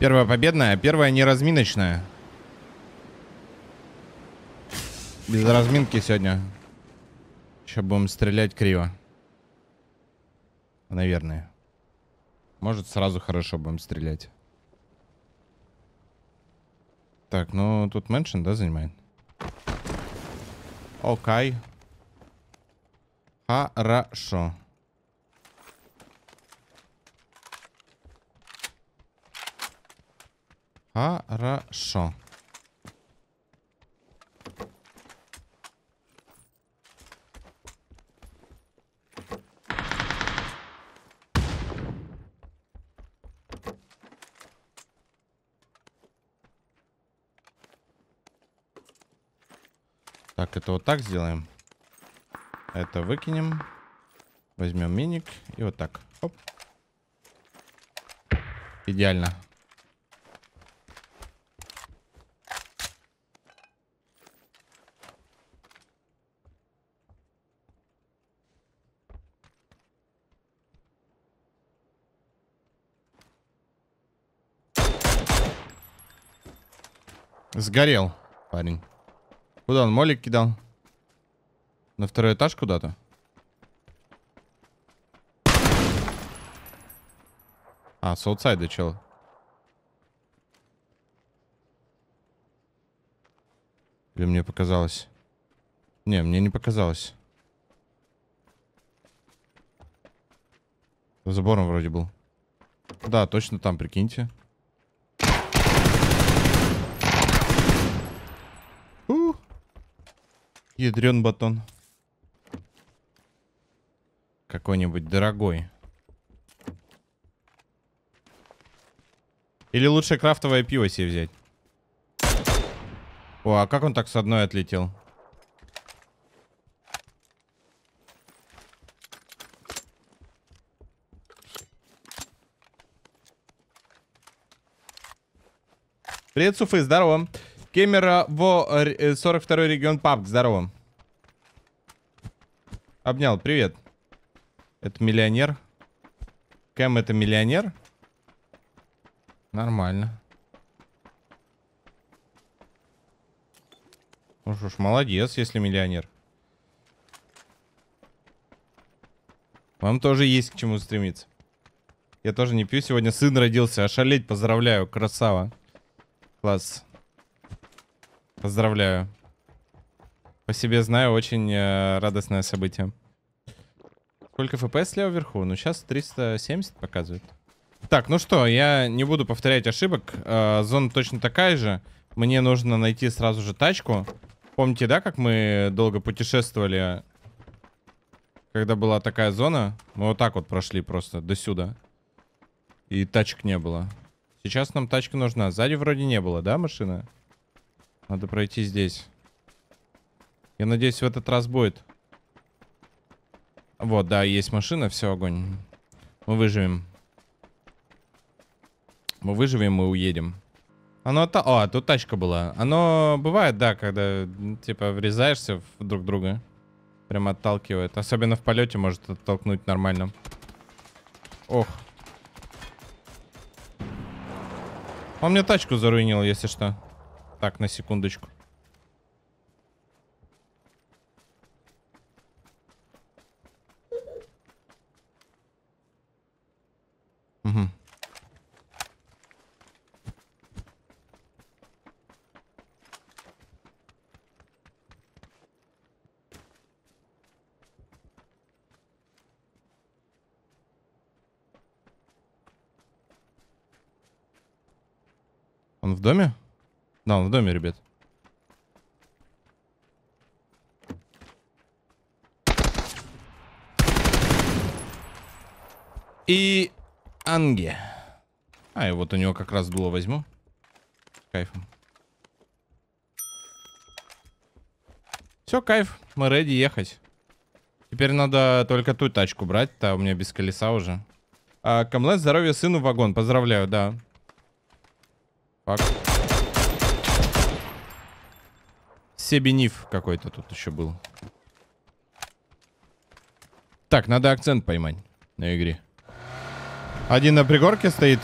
Первая победная, первая неразминочная. Без разминки сегодня. Сейчас будем стрелять криво. Наверное. Может, сразу хорошо будем стрелять. Так, ну тут меншин, да, занимает? Окей. Хорошо. Хорошо. Так, это вот так сделаем. Это выкинем. Возьмем миник и вот так. Оп. Идеально. Сгорел парень. Куда он молик кидал? На второй этаж куда-то? А, с аутсайда чел. Или мне показалось? Не, мне не показалось. За забором вроде был. Да, точно там, прикиньте. У, ядрен батон. Какой-нибудь дорогой. Или лучше крафтовое пиво себе взять. О, а как он так с одной отлетел? Привет, Суфы, здорово. Кемера во 42 регион пабг, здорово. Обнял, привет. Это миллионер. Кэм это миллионер? Нормально. Ну что ж, молодец, если миллионер. Вам тоже есть к чему стремиться. Я тоже не пью. Сегодня сын родился. Ошалеть, поздравляю. Красава. Класс. Поздравляю. По себе знаю, очень э, радостное событие. Сколько FPS слева вверху? Ну, сейчас 370 показывает. Так, ну что, я не буду повторять ошибок. Э, зона точно такая же. Мне нужно найти сразу же тачку. Помните, да, как мы долго путешествовали, когда была такая зона? Мы вот так вот прошли просто до сюда. И тачек не было. Сейчас нам тачка нужна. Сзади вроде не было, да, машина? Надо пройти здесь. Я надеюсь, в этот раз будет. Вот, да, есть машина, все, огонь. Мы выживем. Мы выживем, мы уедем. Оно та... О, тут тачка была. Оно бывает, да, когда, типа, врезаешься в друг друга. Прям отталкивает. Особенно в полете может оттолкнуть нормально. Ох. Он мне тачку заруинил, если что. Так, на секундочку. Угу. Он в доме? Да, он в доме, ребят. И Анге. А, и вот у него как раз дуло возьму. Кайфом. Все, кайф. Мы реди ехать. Теперь надо только ту тачку брать. Та у меня без колеса уже. А, Камлет, здоровья сыну вагон. Поздравляю, да. Фак. Себениф какой-то тут еще был. Так, надо акцент поймать на игре. Один на пригорке стоит.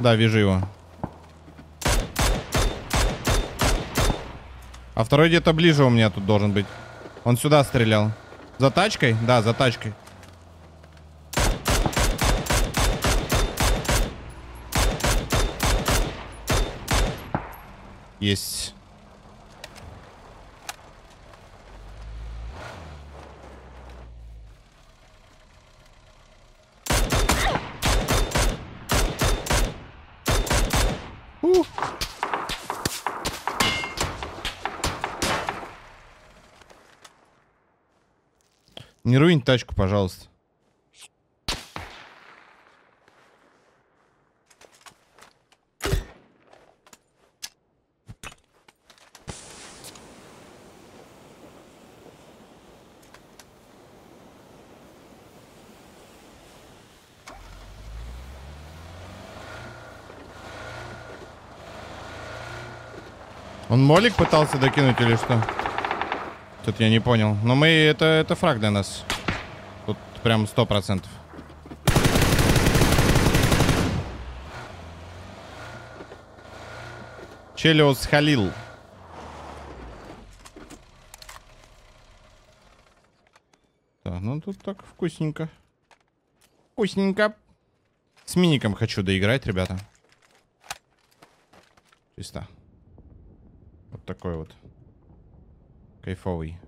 Да, вижу его. А второй где-то ближе у меня тут должен быть. Он сюда стрелял. За тачкой? Да, за тачкой. Есть. Не руинь тачку, пожалуйста. Он молик пытался докинуть или что? Тут я не понял. Но мы... Это, это фраг для нас. Тут прям сто процентов. Челиос Халил. Так, ну тут так вкусненько. Вкусненько. С миником хочу доиграть, ребята. Чисто. Вот такой вот. Кайфовый.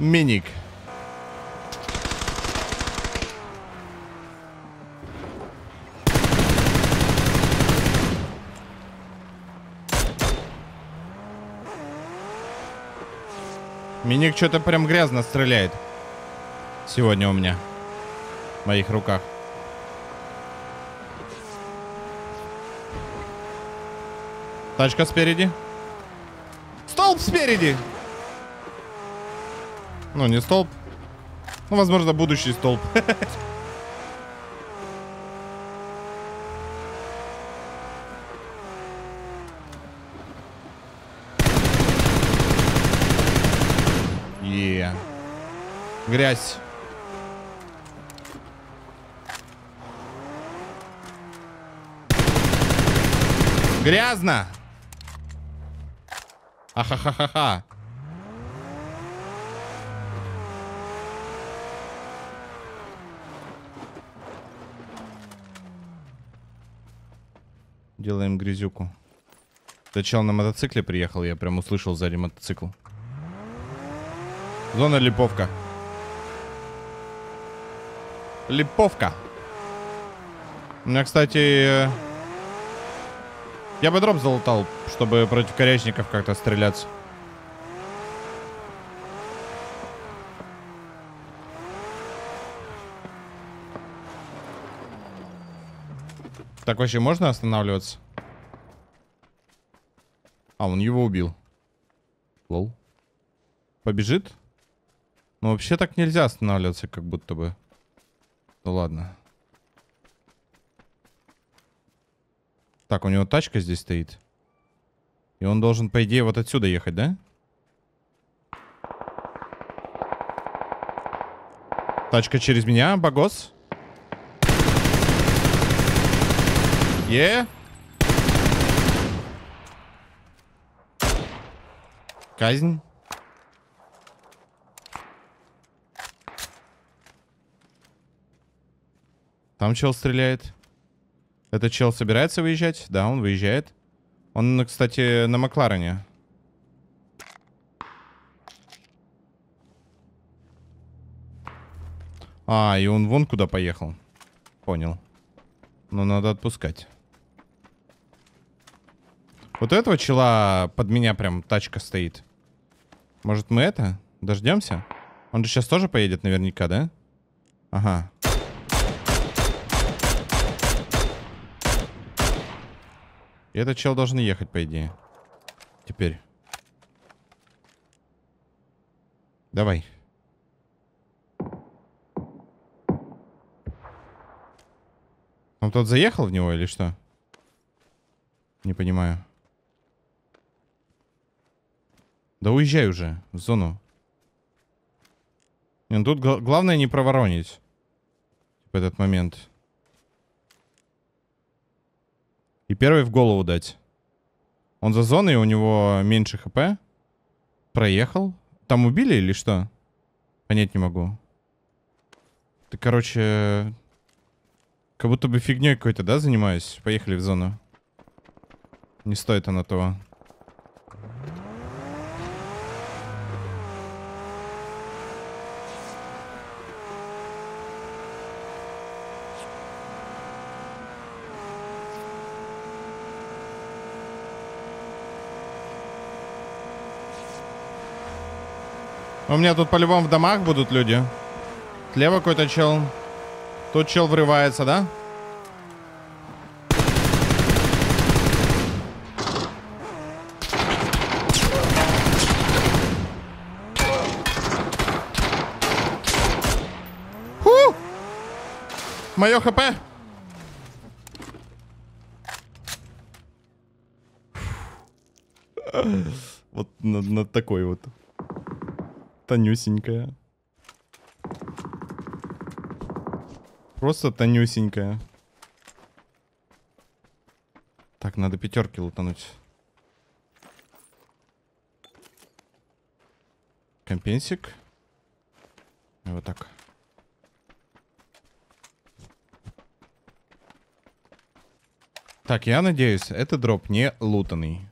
Миник. Миник что-то прям грязно стреляет. Сегодня у меня. В моих руках. Тачка спереди. Столб спереди! Ну, не столб. Ну, возможно, будущий столб. Е. Грязь. Грязно! Ахахахаха. Делаем грязюку. Чел на мотоцикле приехал, я прям услышал сзади мотоцикл. Зона Липовка. Липовка. У меня, кстати, э, я бы дроп залутал, чтобы против корячников как-то стреляться. Так вообще можно останавливаться? А, он его убил. Лол. Побежит? Ну, вообще так нельзя останавливаться, как будто бы. Ну ладно. Так, у него тачка здесь стоит. И он должен, по идее, вот отсюда ехать, да? Тачка через меня, Багос. Е. Казнь. Там чел стреляет. Этот чел собирается выезжать? Да, он выезжает. Он, кстати, на Макларене. А, и он вон куда поехал. Понял. Но надо отпускать. Вот у этого чела под меня прям тачка стоит. Может мы это? Дождемся? Он же сейчас тоже поедет наверняка, да? Ага. И этот чел должен ехать, по идее. Теперь. Давай. Он тот заехал в него или что? Не понимаю. Да уезжай уже в зону. Не, ну тут главное не проворонить. В этот момент. И первый в голову дать. Он за зоной, у него меньше хп. Проехал. Там убили или что? Понять не могу. Ты, короче... Как будто бы фигней какой-то, да, занимаюсь? Поехали в зону. Не стоит оно того. У меня тут по-любому в домах будут люди. Слева какой-то чел. Тут чел врывается, да? Ху! Мое хп. Вот на, на такой вот. Тонюсенькая. Просто тонюсенькая. Так, надо пятерки лутануть. Компенсик. Вот так. Так, я надеюсь, это дроп не лутанный.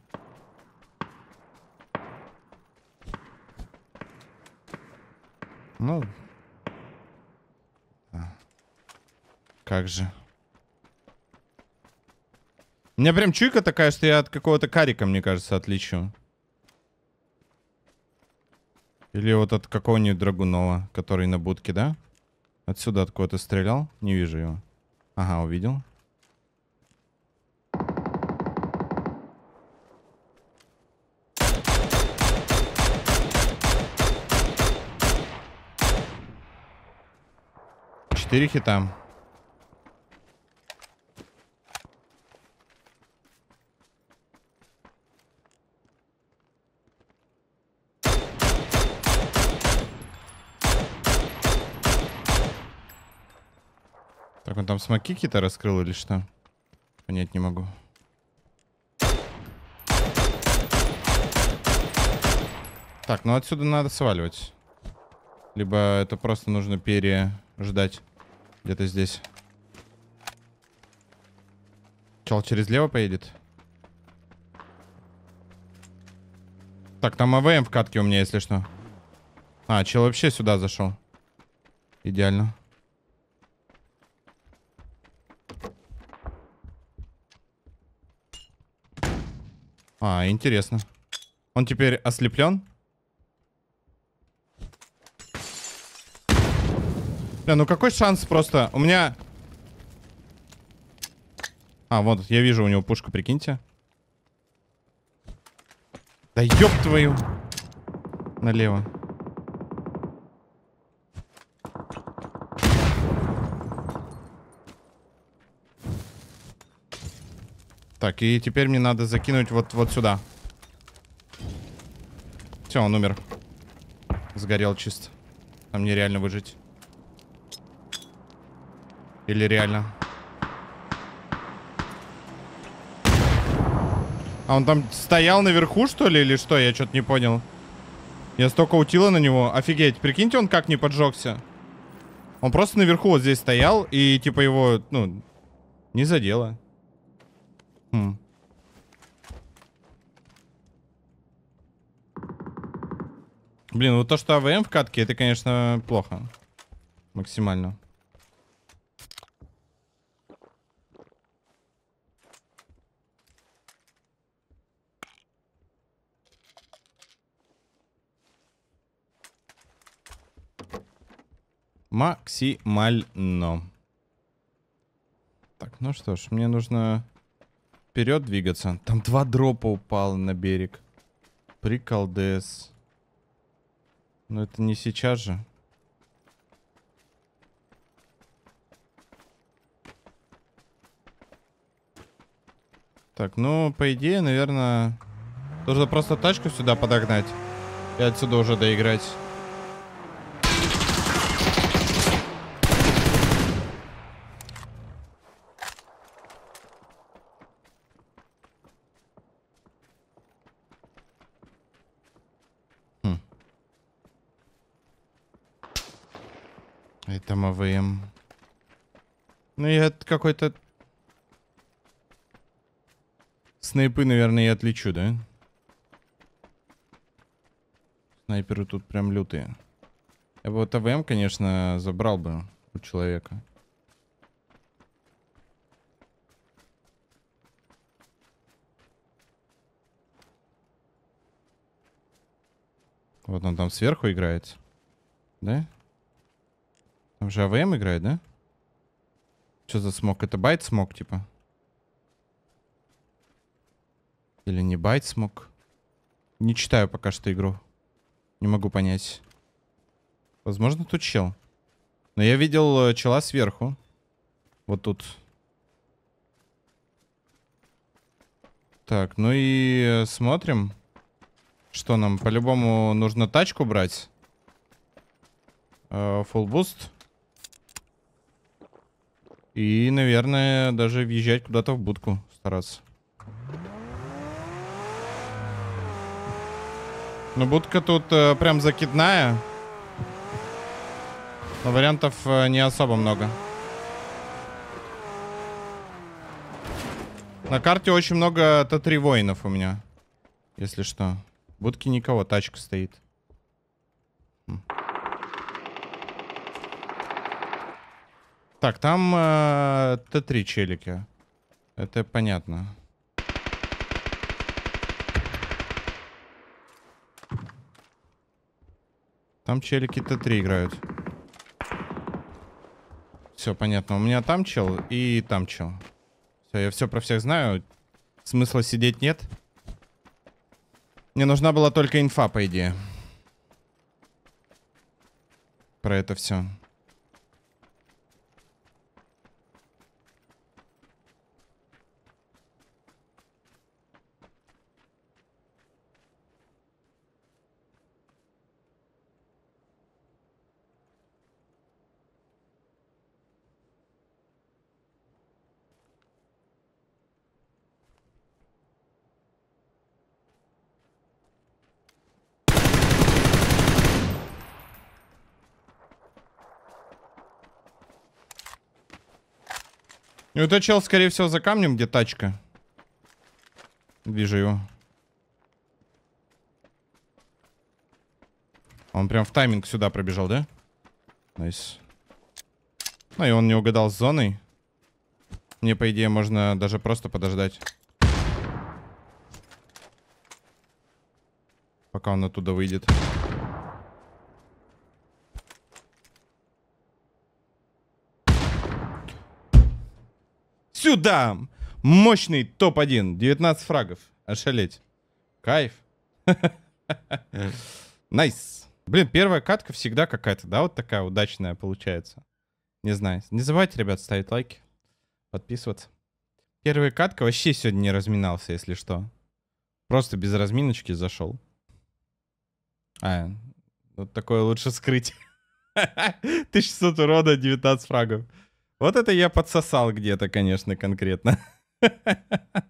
Ну. А. Как же. У меня прям чуйка такая, что я от какого-то карика, мне кажется, отличу. Или вот от какого-нибудь Драгунова, который на будке, да? Отсюда от кого-то стрелял? Не вижу его. Ага, увидел. Четыре хита. Так, он там смоки какие-то раскрыл или что? Понять не могу. Так, ну отсюда надо сваливать. Либо это просто нужно переждать. Где-то здесь. Чел через лево поедет. Так, там АВМ в катке у меня, если что. А, чел вообще сюда зашел. Идеально. А, интересно. Он теперь ослеплен? Бля, ну какой шанс просто? У меня... А, вот, я вижу у него пушка, прикиньте. Да ёб твою. Налево. Так, и теперь мне надо закинуть вот, вот сюда. Все, он умер. Сгорел чисто. Там нереально выжить. Или реально? А он там стоял наверху, что ли, или что? Я что-то не понял. Я столько утила на него. Офигеть, прикиньте, он как не поджегся. Он просто наверху вот здесь стоял, и типа его, ну, не задело. Хм. Блин, вот то, что АВМ в катке, это, конечно, плохо. Максимально. Максимально. Так, ну что ж, мне нужно вперед двигаться. Там два дропа упало на берег. Приколдес. Но это не сейчас же. Так, ну, по идее, наверное, нужно просто тачку сюда подогнать. И отсюда уже доиграть. АВМ. Ну, я какой-то... Снайпы, наверное, я отличу, да? Снайперы тут прям лютые. Я бы вот АВМ, конечно, забрал бы у человека. Вот он там сверху играет. Да? Там же АВМ играет, да? Что за smoke? Это bait smoke, типа? Или не bait smoke? Не читаю пока что игру. Не могу понять. Возможно, тут чел. Но я видел э, чела сверху. Вот тут. Так, ну и э, смотрим. Что нам? По-любому нужно тачку брать. Full boost. И, наверное, даже въезжать куда-то в будку стараться. Ну, будка тут э, прям закидная. Но вариантов э, не особо много. На карте очень много Т-3 воинов у меня. Если что. В будке никого, тачка стоит. Так, там э, Т-3 челики. Это понятно. Там челики Т-3 играют. Все, понятно. У меня там чел и там чел. Все, я все про всех знаю. Смысла сидеть нет. Мне нужна была только инфа, по идее. Про это все. Ну, это чел, скорее всего, за камнем, где тачка. Вижу его. Он прям в тайминг сюда пробежал, да? Nice. Ну и он не угадал с зоной. Мне, по идее, можно даже просто подождать. Пока он оттуда выйдет. Сюда! Мощный топ-1. 19 фрагов. Ошалеть. Кайф. Nice. Блин, первая катка всегда какая-то, да, вот такая удачная получается. Не знаю. Не забывайте, ребят, ставить лайки, подписываться. Первая катка вообще сегодня не разминался, если что. Просто без разминочки зашел. А, вот такое лучше скрыть. 1600 урона, 19 фрагов. Вот это я подсосал где-то, конечно, конкретно.